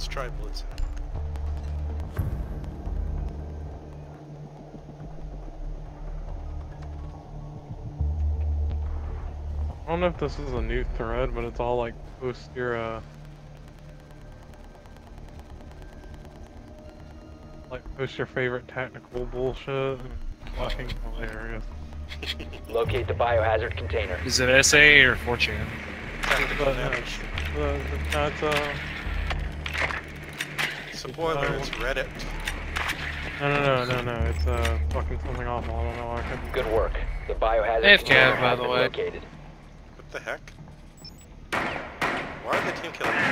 Let's try Blitz. I don't know if this is a new thread, but it's all like post your uh like post your favorite tactical bullshit and fucking hilarious. Locate the biohazard container. Is it SA or 4chan? Tactical But, uh, damage. the, the, that's uh Spoiler, it's Reddit. no no no no no it's uh fucking something awful. I don't know why I couldn't Good work. The biohazard AFK, container by the way. located. What the heck? Why are the team killing me?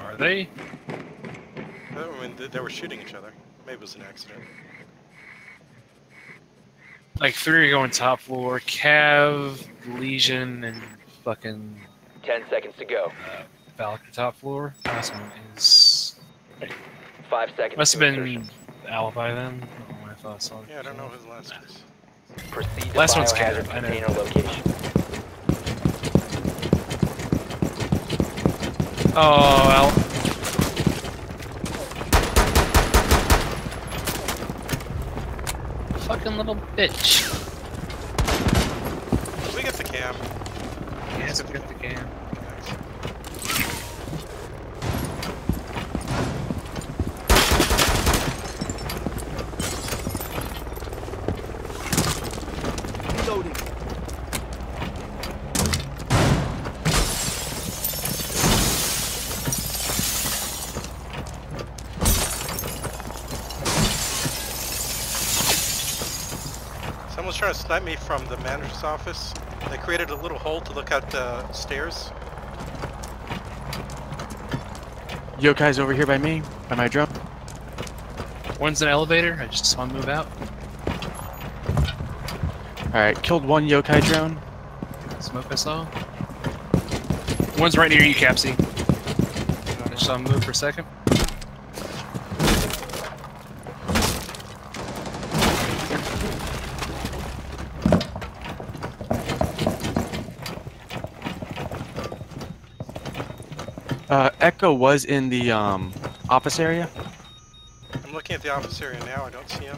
Are they? I mean, they, they were shooting each other. Maybe it was an accident. Like three are going top floor. Cav, Legion, and fucking Ten seconds to go. uh, Valkyrie top floor. Last one is Five seconds. must have been insertion. Alibi then. I don't know why I thought I saw it. Yeah, I don't know who the last was. Proceed Last one's biohazard Cav, I know. container location. Oh, Al. Fucking little bitch. Did we get the cam? Yes, I got the game. Someone's trying to snipe me from the manager's office. They created a little hole to look at the stairs. Yokai's over here by me, by my drum. One's an elevator. I just saw him move out. Alright, killed one yokai drone. Smoke I saw. One's right near you, Capsy. I just saw him move for a second. Uh, Echo was in the um, office area. I'm looking at the office area now. I don't see him.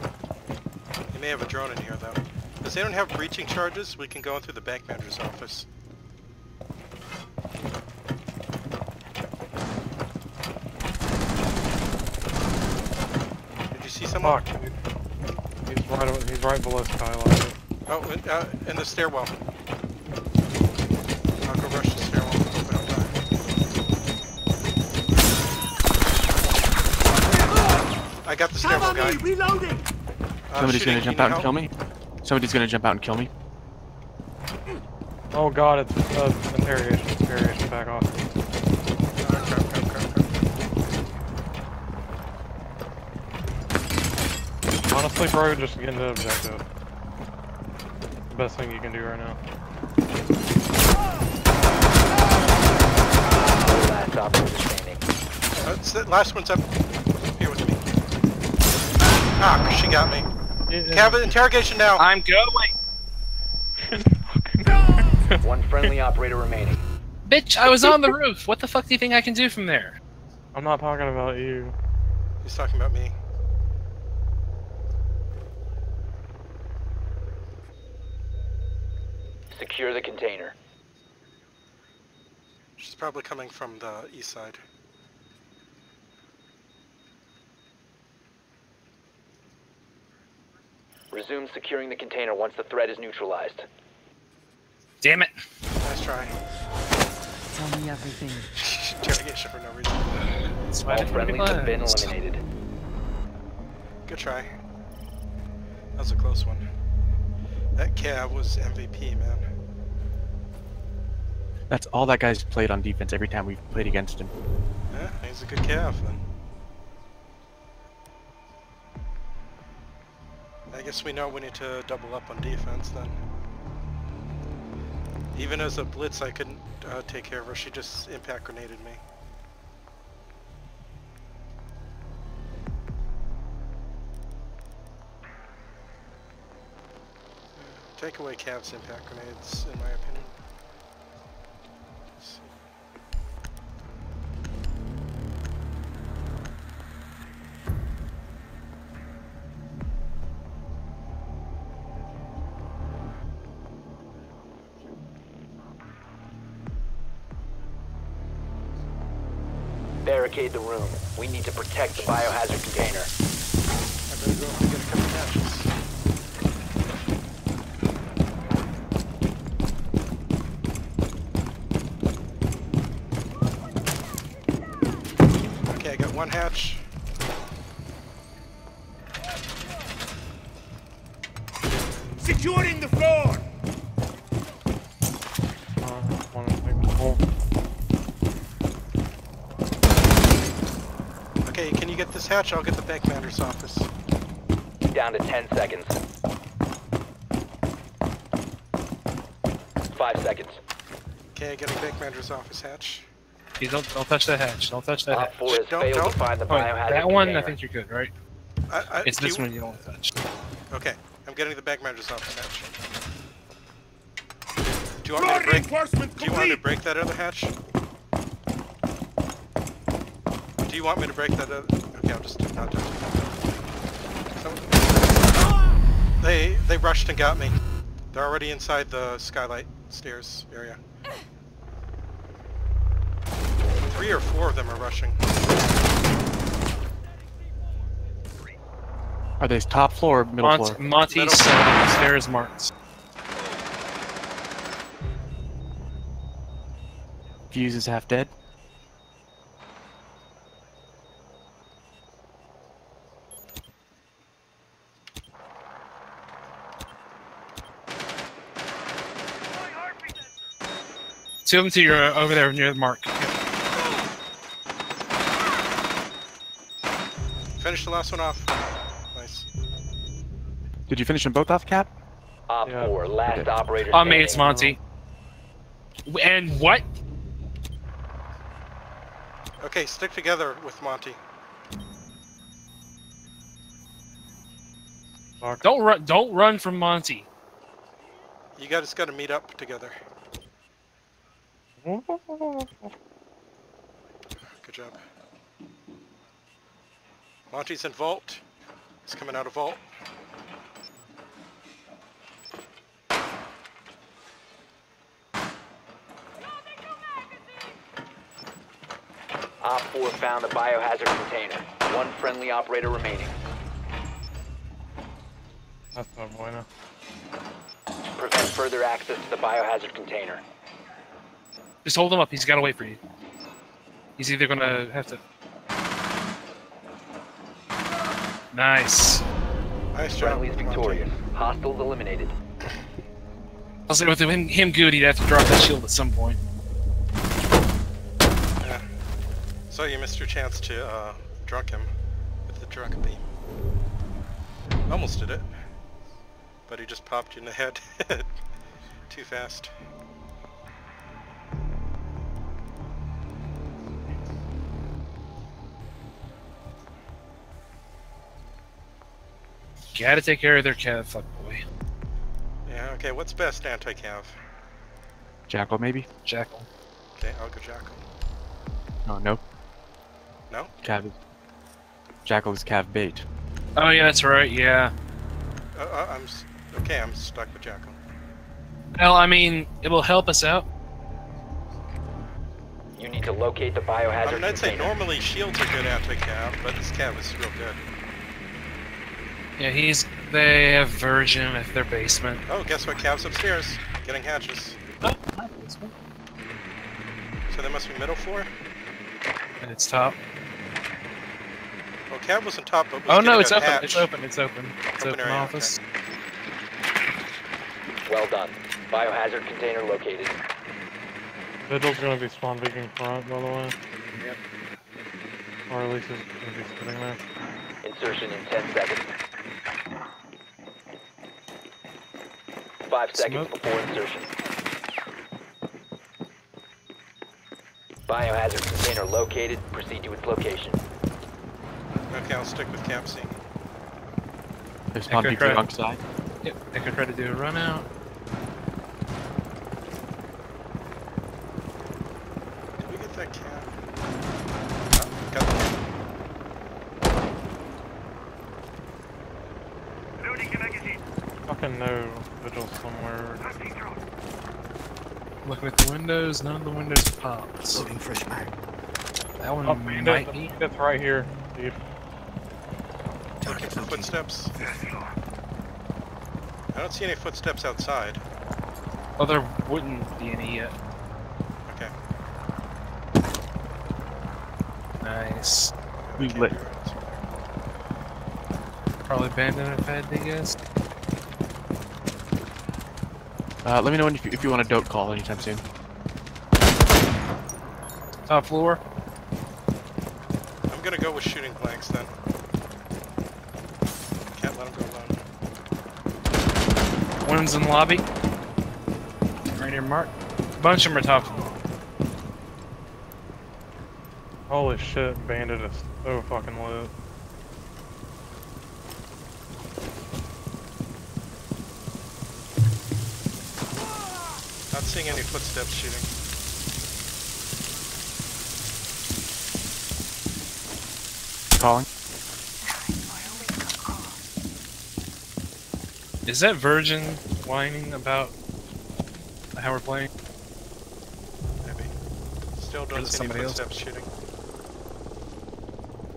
He may have a drone in here, though. Because they don't have breaching charges? We can go in through the bank manager's office. Did you see someone? fuck. He's right o- he's right below skylight. Oh, in, uh, in the stairwell. I'll go rush the stairwell. Hope I don't die. I got the stairwell guy. Reloading! Uh, Somebody's shooting. gonna jump out need and kill me. Somebody's gonna jump out and kill me. Oh god, it's uh, interrogation, interrogation, back off. Uh, crap, crap, crap, crap. Honestly, bro, just get into objective. The best thing you can do right now. Last operator standing. It's the last one's up here with me. Ah, she got me. Cabin interrogation now. I'm going. One friendly operator remaining. Bitch, I was on the roof. What the fuck do you think I can do from there? I'm not talking about you. He's talking about me. Secure the container. She's probably coming from the east side. Resume securing the container once the threat is neutralized. Damn it. Nice try. Tell me everything. interrogation for no reason. That's why I All didn't friendlies have been eliminated. Good try. That was a close one. That Cav was MVP, man. That's all that guy's played on defense every time we've played against him. Yeah, he's a good Cav then. Guess we know we need to double up on defense then. Even as a blitz, I couldn't uh, take care of her. She just impact grenaded me. Take away Cav's impact grenades, in my opinion. Barricade the room. We need to protect the biohazard container. I better go and get a couple hatches. Okay, I got one hatch. This hatch? I'll get the bank manager's office. Down to 10 seconds. Five seconds. Okay, getting bank manager's office hatch. You don't don't touch that hatch. Don't touch that Op hatch. 4 has Don't- failed don't. to find the Oh, wait, biohazard that one, I think you're good, right? I, I, It's this you- one you don't touch. Okay, I'm getting the bank manager's office hatch. Do you want me to break? reinforcements Do you want me to break that other hatch? Do you want me to break that other? Okay, I'll just not touch it. So- They they rushed and got me. They're already inside the skylight stairs area. Three or four of them are rushing. Are they top floor or middle Mont- floor? Monty's Middle. uh, stairs marked. Fuse is half dead. Two of them to your uh, over there near the mark. Finish the last one off. Nice. Did you finish them both off, Cap? Op Yeah. 4, last Okay. operator On me, it's. Monty. And what? Okay, stick together with Monty. Fuck. Don't run! Don't run from Monty. You guys got to meet up together. Good job. Monty's in vault. He's coming out of vault. Op 4 found the biohazard container. One friendly operator remaining. That's no bueno. Prevent further access to the biohazard container. Just hold him up. He's got to wait for you. He's either gonna have to. Nice. Nice job. Friendly's Monty. victorious. Hostiles eliminated. I'll say with him, him good, he'd have to drop that shield at some point. Yeah. So you missed your chance to uh, drunk him with the drunk beam. Almost did it. But he just popped you in the head too fast. Gotta take care of their cat, fuck boy. Yeah, okay, what's best anti-cav? Jackal, maybe? Jackal. Okay, I'll go Jackal. No, no. No? Cav is... Jackal is Cav bait. Oh yeah, that's right. Yeah. Uh, uh, I'm okay. I'm stuck with Jackal. Well, I mean, it will help us out. You need to locate the biohazard I mean, I'd say normally shields are good anti-cav, but this cav is real good. Yeah, he's. They have version at their basement. Oh, guess what? Cav's upstairs, getting hatches. Oh, So they must be middle floor. And it's top. Well, Cav was on top, but was Oh no, it's open. hatch. It's open. It's open. It's Open open, area, office. Well done. Biohazard container located. Vigil's gonna be spawn beacon front, by the way. Yep. Or at least he's gonna be sitting there. Insertion in 10 seconds. Five seconds Smoke. before insertion. Biohazard container located. Proceed to its location. Okay, I'll stick with Camp C. There's spawn Okay, peek to the correct. wrong side. Yep. They could try to do a run out. Did we get that Cav? Oh, got the Fucking no somewhere. Looking at the windows. None of the windows are popped. That one Oh, might bandit, be. it's right here, Steve. Looking for footsteps. I don't see any footsteps outside. Oh, there wouldn't be any yet. Okay. Nice. We Can't lit. hear it. Probably bandit if I had to guess. Uh, let me know if you, if you want a dope call anytime soon. Top floor. I'm gonna go with shooting blanks then. Can't let him go alone. One's in the lobby. Right here, Mark. A bunch of them are top floor. Holy shit, bandit is so fucking lit. Seeing any footsteps shooting. Calling. Is that Virgin whining about how we're playing? Maybe. Still Or don't is it see any somebody else? footsteps shooting.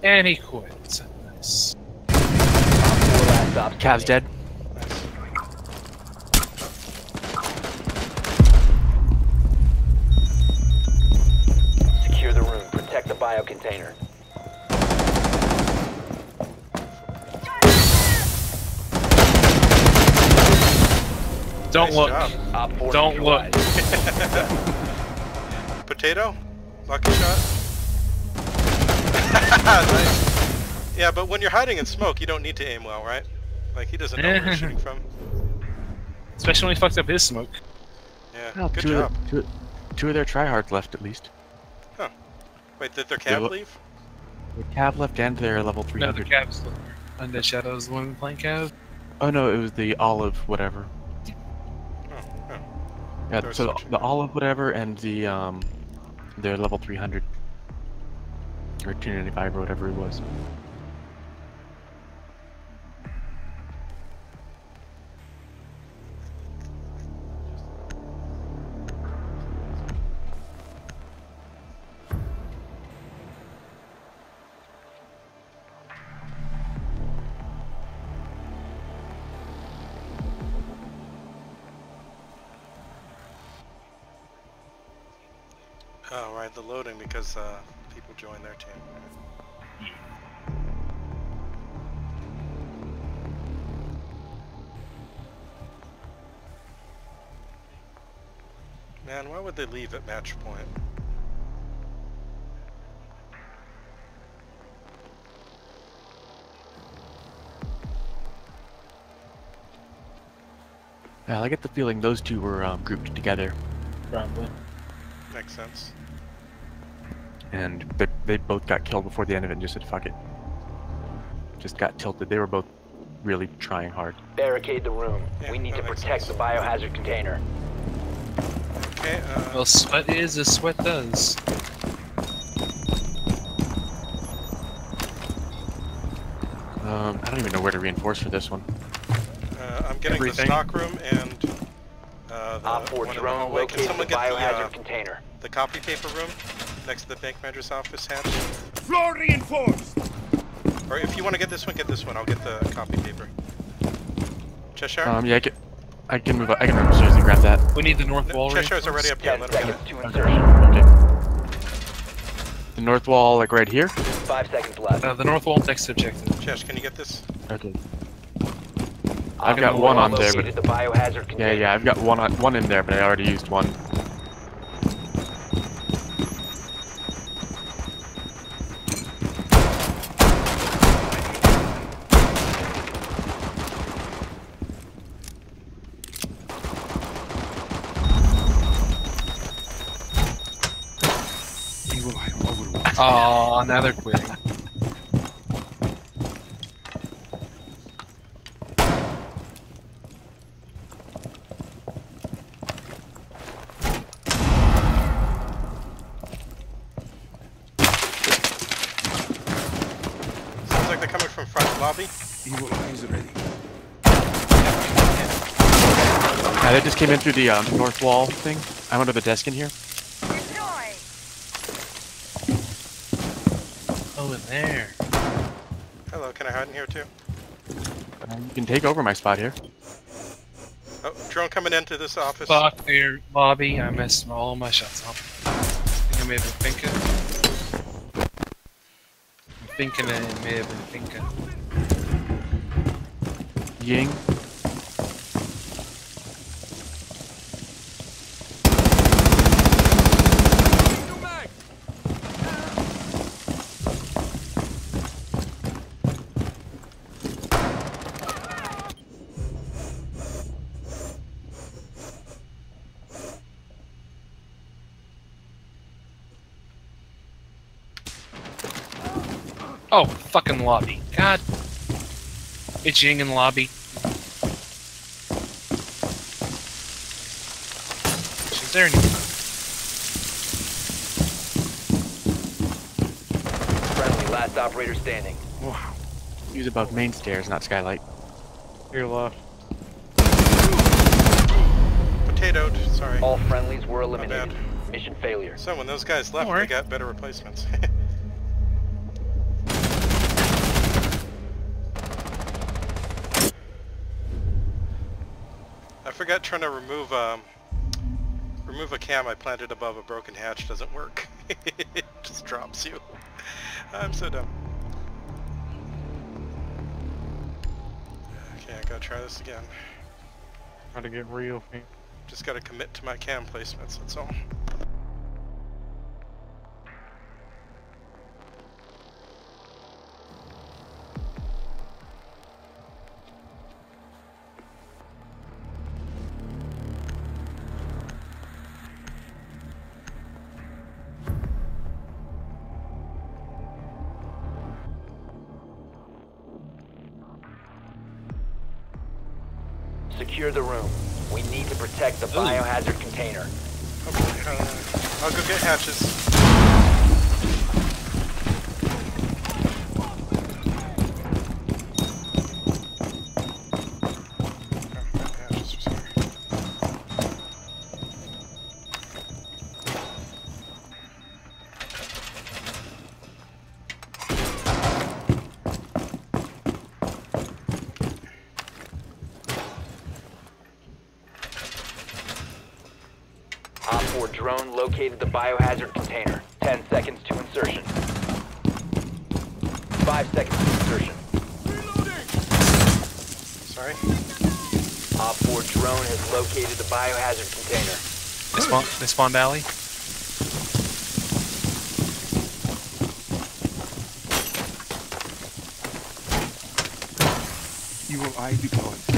And he quit. Nice. Op 4 last stop Cav's standing. dead. Don't Nice look. job. Don't look. Potato? Lucky shot? nice. Yeah, but when you're hiding in smoke, you don't need to aim well, right? Like, he doesn't know where you're shooting from. Especially when he fucked up his smoke. Yeah, Well, good two, job. Of, two, two of their tryhards left at least. Huh. Wait, did their Cav look- leave? The Cav left and their level No, the 300. Cavs. Undead Shadows, the one playing Cav. Oh no, it was the olive whatever. Yeah, so the, the olive whatever and the um, their level 300 or 295 or whatever it was. Oh, right, the loading because uh, people join their team. Man, why would they leave at match point? Yeah, I get the feeling those two were um, grouped together, Probably. Makes sense. and they, they both got killed before the end of it and just said fuck it. Just got tilted. They were both really trying hard. Barricade the room. Yeah, we need to protect sense. the biohazard container. Okay, uh, Well, sweat is as sweat does. Um, I don't even know where to reinforce for this one. uh, I'm getting everything. the stock room and uh, the Op 4 one in the drone hallway. Located the someone get the, biohazard uh, container. The copy paper room next to the bank manager's office hatch? Floor reinforced. Or if you want to get this one, get this one. I'll get the copy paper. Cheshire? Um, yeah, I can, I can move. I can move upstairs and grab that. We need the north No, wall. Cheshire's already up here. 10 Let him get seconds it. to insertion. Okay. The north wall, like right here. 5 seconds left. Uh, the north wall next objective. Chesh, can you get this? Okay. Op I've got one on there, but the biohazard yeah, yeah, I've got one on one in there, but I already used one. Now they're quitting. Sounds like they're coming from front lobby. Yeah, they just came in through the um, north wall thing. I'm under the desk in here. Oh, in there. Hello, can I hide in here too? Uh, you can take over my spot here. Oh, drone coming into this office. Fuck their lobby. I missed all my shots up. I think I may have been thinking. I'm thinking I may have been thinking. Ying. Oh, fucking lobby. God. It's Ying in lobby. She's there anymore. Friendly, last operator standing. Wow. He was above main stairs, not skylight. Your left. Potatoed, sorry. All friendlies were eliminated. Mission failure. So when those guys left, Don't they got better replacements. I forgot trying to remove um remove a cam I planted above a broken hatch doesn't work. it just drops you. I'm so dumb. Okay, I gotta try this again. To get real. Just gotta commit to my cam placements, that's all. The room. Drone located the biohazard container. 10 seconds to insertion. 5 seconds to insertion. Sorry. Op 4 drone has located the biohazard container. They spawn, they spawned alley. Evil eye deployed. Evil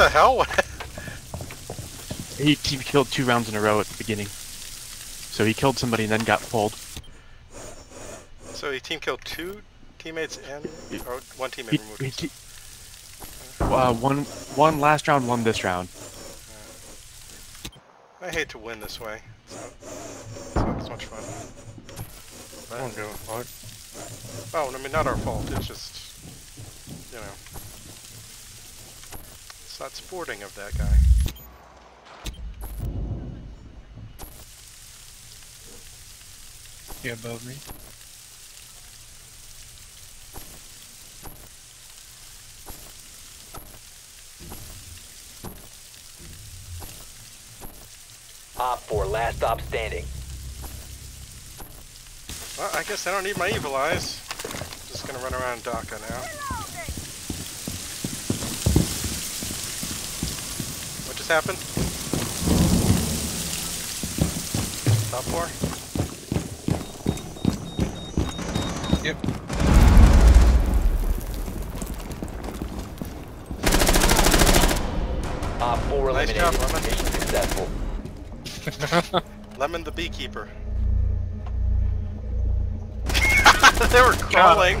the hell? He, he killed two rounds in a row at the beginning. So he killed somebody and then got pulled. so he team killed two teammates and or one He, teammate removed. he, himself. he- uh, one, one last round, one this round. I hate to win this way. It's not, it's not as much fun. I don't give a fuck. Oh, I mean, not our fault. It's just, you know, it's not sporting of that guy. Yeah, above me. Op 4 last stop standing. Well, I guess I don't need my evil eyes. Just gonna run around DACA now. What just happened? Top floor? Yep. Op 4 Nice eliminated. job, Lemon. Mission successful. Lemon the beekeeper. they were crawling.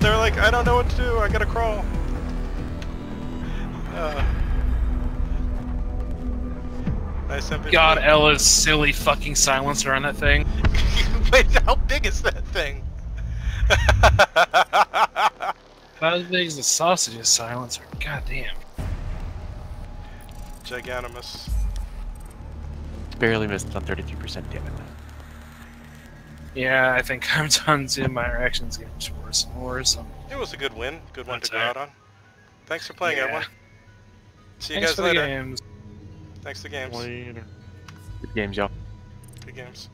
they were like, I don't know what to do. I gotta crawl. Uh, nice MVP. God, Ela's silly fucking silencer on that thing. Wait, how big is that thing? About as big as the sausages silencer. God damn. Giganimous. Barely missed on 33%, damn it. Yeah, I think I'm done seeing my reactions getting worse and worse. I'm It was a good win. Good one That's to go out on. Thanks for playing, Yeah. everyone. See you Thanks guys for the later. Thanks the games. Later. Good games, y'all. Good games.